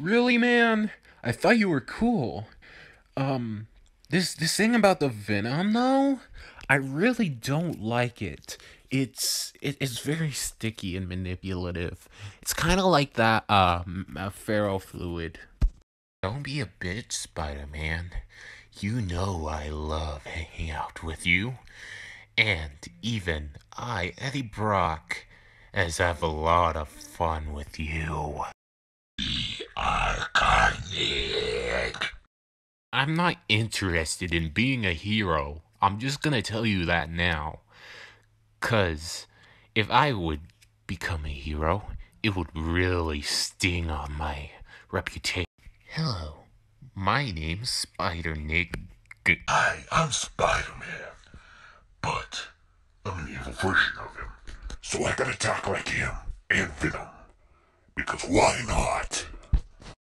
Really, man? I thought you were cool. Um, this this thing about the venom though, I really don't like it. It's it, it's very sticky and manipulative. It's kind of like that um uh, ferrofluid. Don't be a bitch, Spider-Man. You know I love hanging out with you. And even I, Eddie Brock, has have a lot of fun with you. Iconic. I'm not interested in being a hero. I'm just gonna tell you that now. Cause if I would become a hero, it would really sting on my reputation. Hello, my name's Spider Nick. I'm Spider-Man, but I'm an evil version of him. So I gotta talk like him and Venom. Because why not?